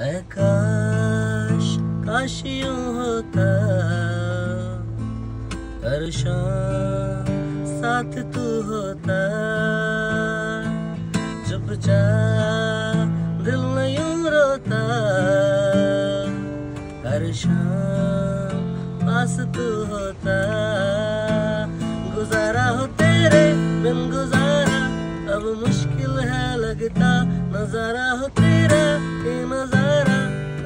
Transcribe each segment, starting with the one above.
काश काश यूँ होता हर शाम साथ तू होता। चुपचाप दिल न यूँ रोता हर शाम पास तू होता। गुजारा हो तेरे बिन गुजारा, अब मुश्किल है लगता। नज़ारा हो तेरा, ये नज़ारा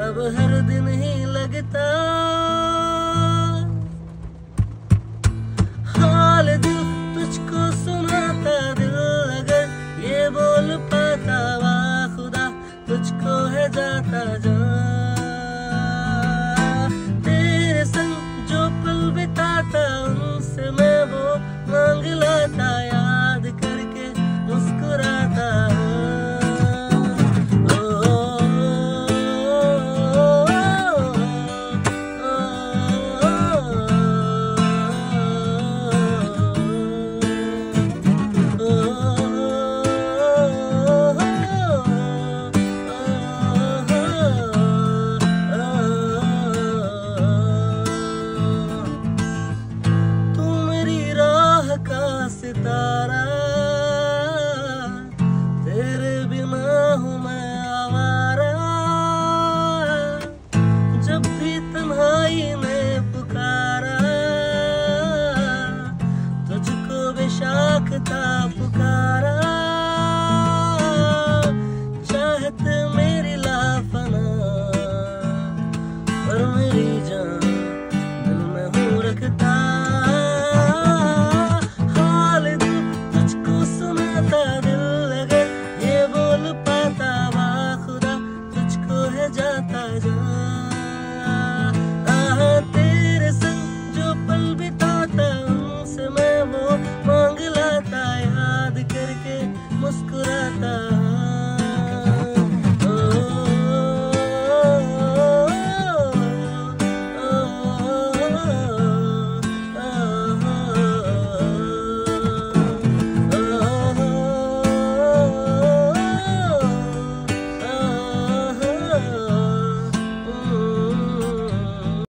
अब हर दिन ही लगता सितारा तेरे बिना हूँ मैं आवारा। जब भी तन्हाई ने पुकारा तुझको बेशाक था सुनाता दिल अगर ये बोल पाता वाह खुदा तुझको है जाता जा